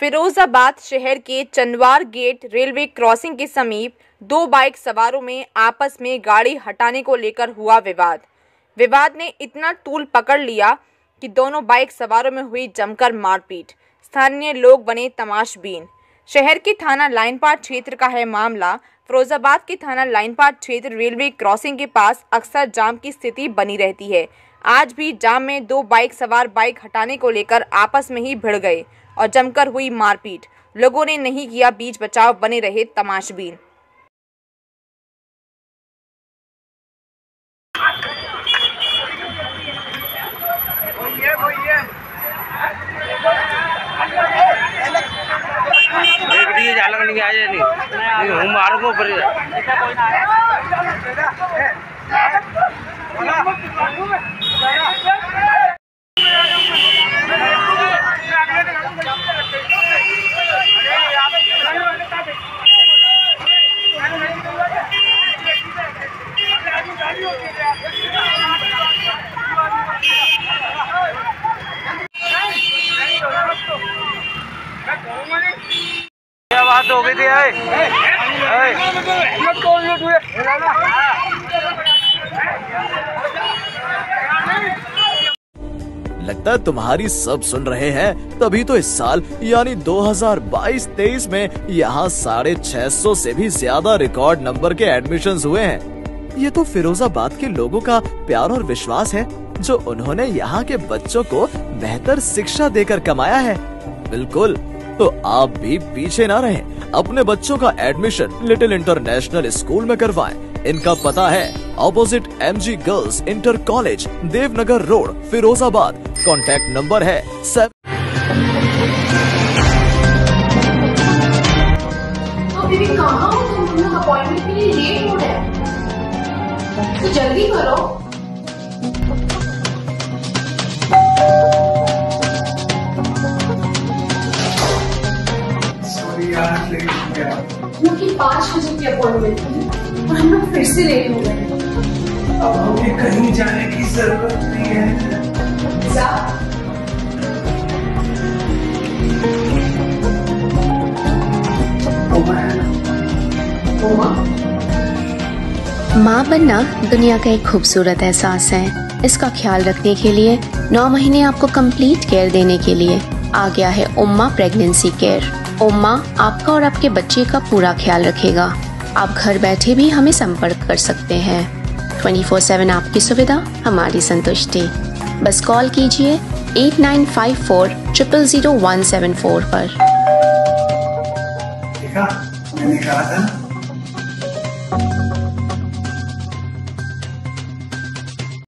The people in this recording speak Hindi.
फिरोजाबाद शहर के चंदवार गेट रेलवे क्रॉसिंग के समीप दो बाइक सवारों में आपस में गाड़ी हटाने को लेकर हुआ विवाद। विवाद ने इतना तूल पकड़ लिया कि दोनों बाइक सवारों में हुई जमकर मारपीट। स्थानीय लोग बने तमाशबीन। शहर के थाना लाइनपाट क्षेत्र का है मामला। फिरोजाबाद के थाना लाइनपाट क्षेत्र रेलवे क्रॉसिंग के पास अक्सर जाम की स्थिति बनी रहती है। आज भी जाम में दो बाइक सवार बाइक हटाने को लेकर आपस में ही भिड़ गए। और जमकर हुई मारपीट। लोगों ने नहीं किया बीच बचाव, बने रहे तमाशबीन। एक नहीं। नहीं हूँ मारो को क्या बात हो गई थी लगता है तुम्हारी सब सुन रहे हैं। तभी तो इस साल, यानी 2022-23 में यहाँ साढ़े छह सौ से भी ज़्यादा रिकॉर्ड नंबर के एडमिशन हुए हैं। ये तो फिरोजाबाद के लोगों का प्यार और विश्वास है, जो उन्होंने यहाँ के बच्चों को बेहतर शिक्षा देकर कमाया है। बिल्कुल। तो आप भी पीछे ना रहें। अपने बच्चों का एडमिशन लिटिल इंटरनेशनल स्कूल में करवाएँ। इनका पता है opposite MG girls inter college Devnagar road Firozabad contact number है सेवन तो अपॉइंटमेंट के लिए लेट हो रहे हैं। तो जल्दी करो। क्योंकि पाँच बजे की अपॉइंटमेंट थी और हम लोग फिर से लेट हो गए। अब हमें कहीं जाने की ज़रूरत नहीं है। माँ बनना दुनिया का एक खूबसूरत एहसास है। इसका ख्याल रखने के लिए नौ महीने आपको कंप्लीट केयर देने के लिए आ गया है उम्मा प्रेगनेंसी केयर उम्मा आपका और आपके बच्चे का पूरा ख्याल रखेगा। आप घर बैठे भी हमें संपर्क कर सकते हैं। 24/7 आपकी सुविधा, हमारी संतुष्टि। बस कॉल कीजिए eight nine five four triple zero one seven four पर। देखा? मैंने कहा था